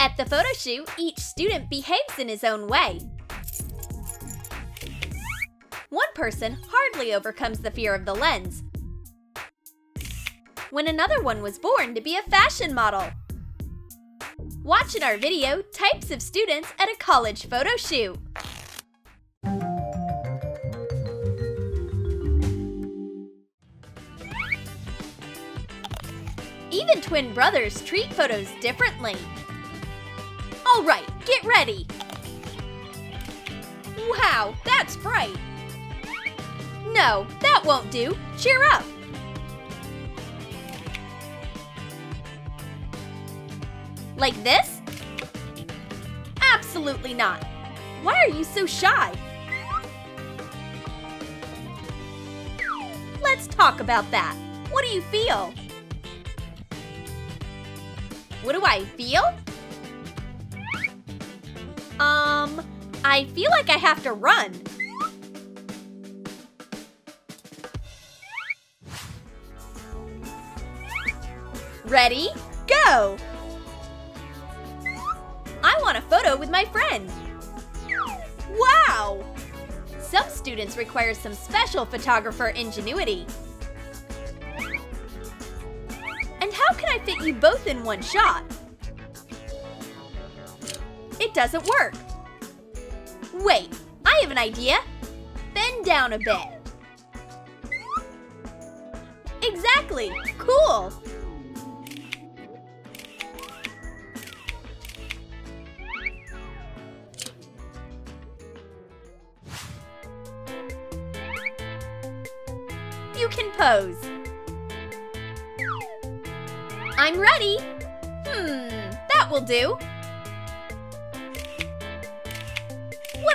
At the photo shoot, each student behaves in his own way. One person hardly overcomes the fear of the lens, when another one was born to be a fashion model. Watch in our video types of students at a college photo shoot. Even twin brothers treat photos differently. All right, get ready. Wow, that's bright. No, that won't do. Cheer up. Like this? Absolutely not. Why are you so shy? Let's talk about that. What do you feel? What do I feel? I feel like I have to run. Ready? Go! I want a photo with my friend. Wow! Some students require some special photographer ingenuity. And how can I fit you both in one shot? It doesn't work. Wait, I have an idea. Bend down a bit. Exactly, cool. You can pose. I'm ready. Hmm, that will do.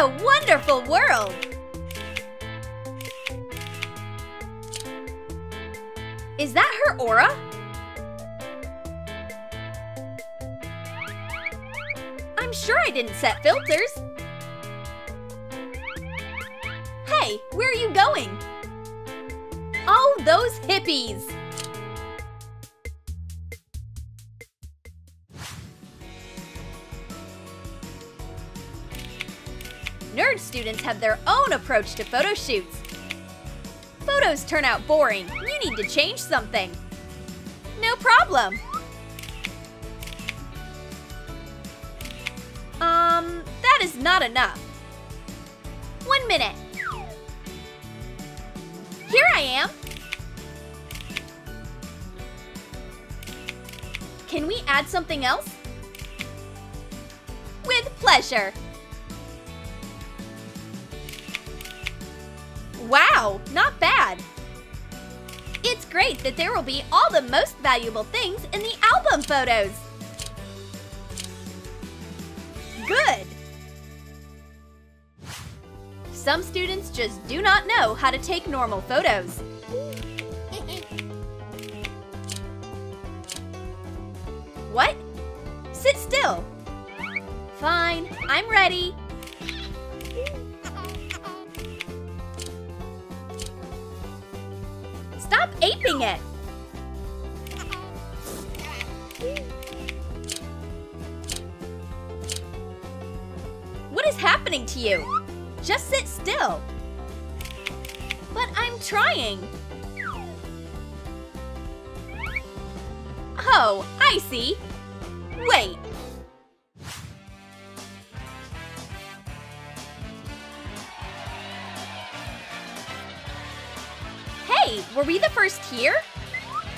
What a wonderful world! Is that her aura? I'm sure I didn't set filters. Hey, where are you going? Oh, those hippies! Nerd students have their own approach to photo shoots. Photos turn out boring. You need to change something. No problem. Um, that is not enough. One minute. Here I am. Can we add something else? With pleasure. Wow, not bad. It's great that there will be all the most valuable things in the album photos. Good. Some students just do not know how to take normal photos. What? Sit still. Fine, I'm ready. Aping it! What is happening to you? Just sit still. But I'm trying. Oh, I see. Wait. Were we the first here?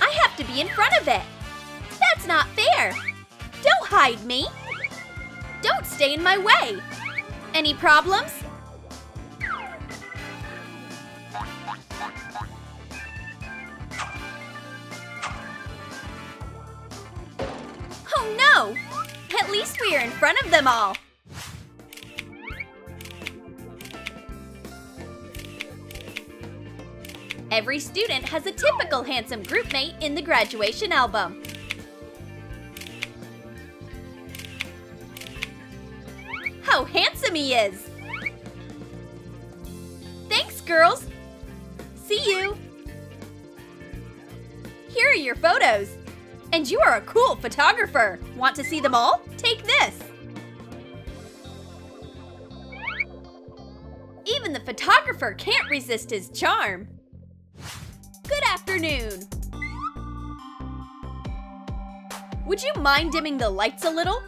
I have to be in front of it. That's not fair. Don't hide me. Don't stay in my way. Any problems? Oh no! At least we are in front of them all. Every student has a typical handsome groupmate in the graduation album. How handsome he is! Thanks, girls! See you! Here are your photos. And you are a cool photographer. Want to see them all? Take this. Even the photographer can't resist his charm. Good afternoon. Would you mind dimming the lights a little?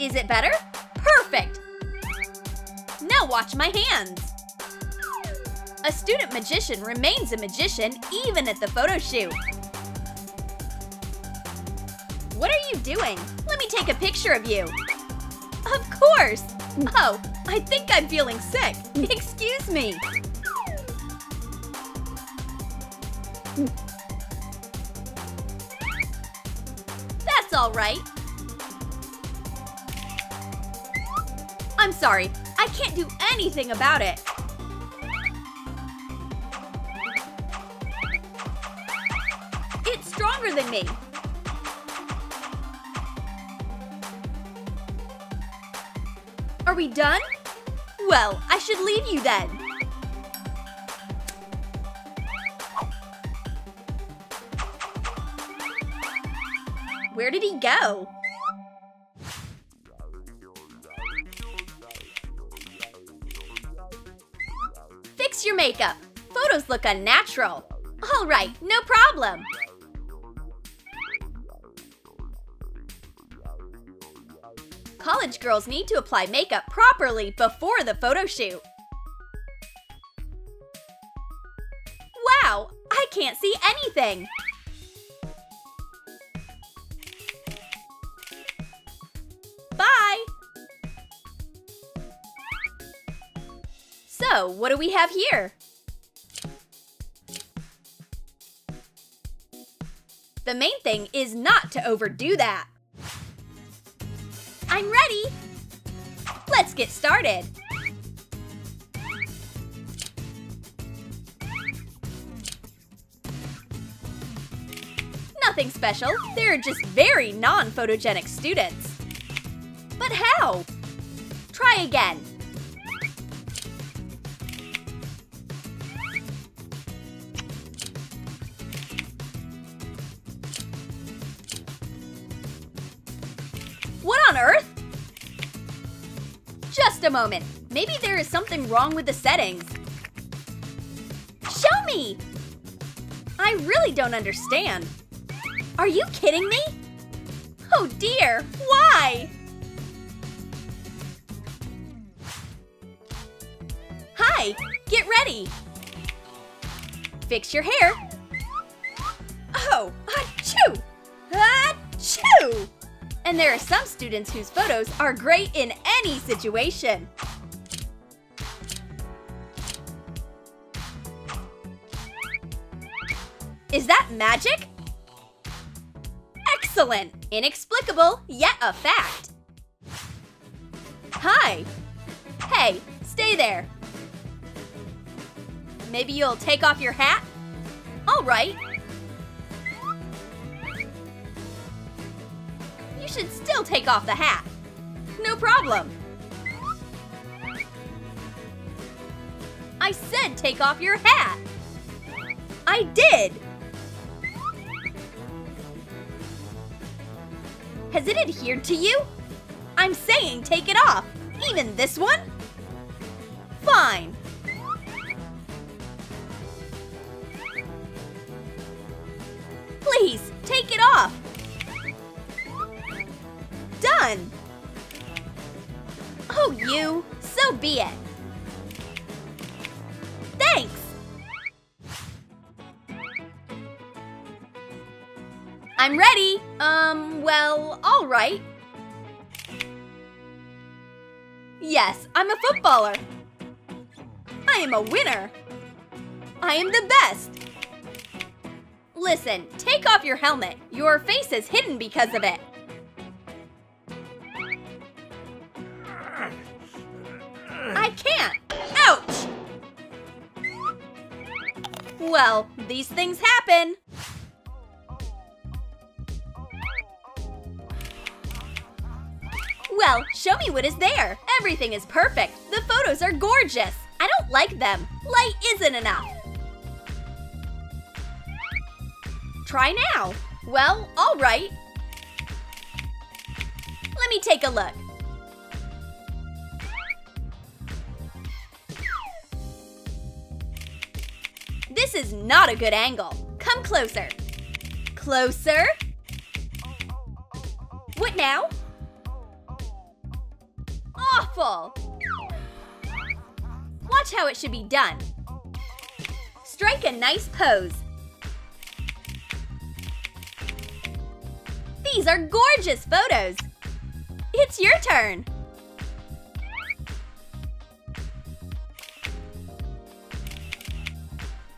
Is it better? Perfect! Now watch my hands. A student magician remains a magician even at the photo shoot. What are you doing? Let me take a picture of you. Of course! Oh, I think I'm feeling sick. Excuse me. That's all right. I'm sorry. I can't do anything about it. It's stronger than me. Are we done? Well, I should leave you then. Where did he go? Fix your makeup. Photos look unnatural. All right, no problem. College girls need to apply makeup properly before the photo shoot. Wow, I can't see anything. What do we have here? The main thing is not to overdo that. I'm ready! Let's get started! Nothing special, they're just very non-photogenic students. But how? Try again. A moment. Maybe there is something wrong with the settings. Show me! I really don't understand. Are you kidding me? Oh dear, why? Hi, get ready. Fix your hair. Oh, achoo! Achoo! And there are some students whose photos are great in any situation. Is that magic? Excellent! Inexplicable, yet a fact. Hi. Hey, stay there. Maybe you'll take off your hat? All right. You should still take off the hat. Problem. I said take off your hat. I did. Has it adhered to you? I'm saying take it off. Even this one? Fine. Please, take it off. You. So be it. Thanks. I'm ready. Um, well, all right. Yes, I'm a footballer. I am a winner. I am the best. Listen, take off your helmet. Your face is hidden because of it. Well, these things happen. Well, show me what is there. Everything is perfect. The photos are gorgeous. I don't like them. Light isn't enough. Try now. Well, all right. Let me take a look. This is not a good angle. Come closer. Closer. What now? Awful! Watch how it should be done. Strike a nice pose. These are gorgeous photos. It's your turn.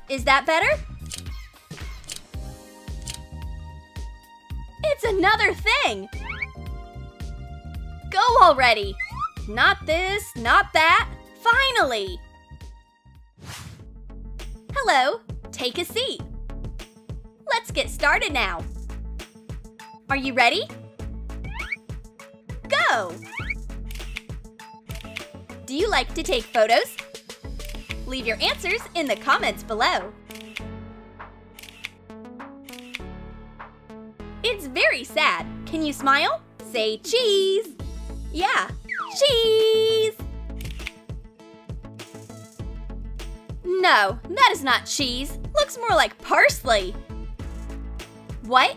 Is that better? It's another thing! Go already! Not this, not that. Finally! Hello, take a seat. Let's get started now. Are you ready? Go! Do you like to take photos? Leave your answers in the comments below. It's very sad. Can you smile? Say cheese! Yeah, cheese! No, that is not cheese. Looks more like parsley. What?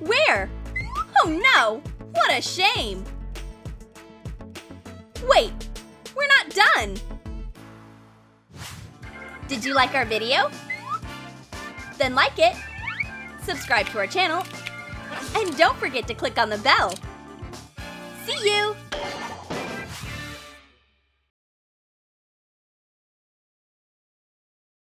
Where? Oh no! What a shame! Wait, we're not done! Did you like our video? Then like it, subscribe to our channel, and don't forget to click on the bell. See you!